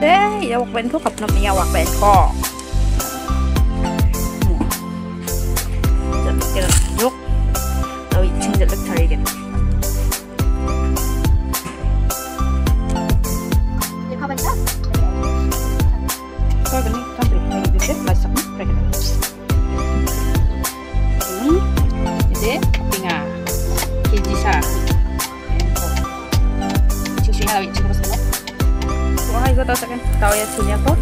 เด้อยากเป็นทุกข์กับนมเมียวักแบนคอ makakaigot ako sa akin. Kawayat siya niya po.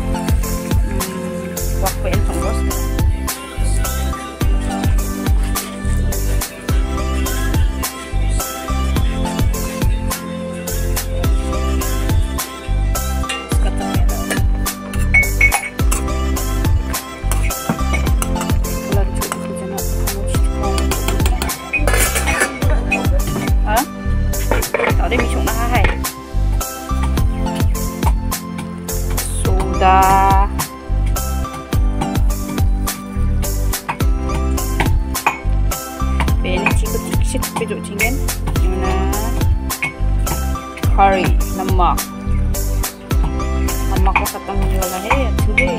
Piduk cingin curry lemak lemak ko katang wala he sige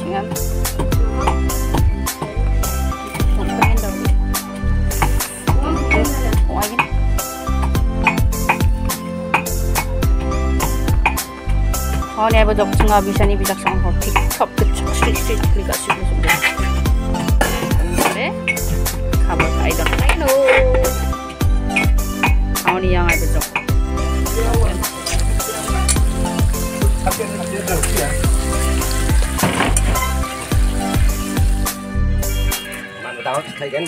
cingan Pengen daw. Kung ayun. Oh, never dog nga bisa ni bidak sa ko. TikTok the street street kliga nào ni yang ai betul. Mana tahu, saya kan.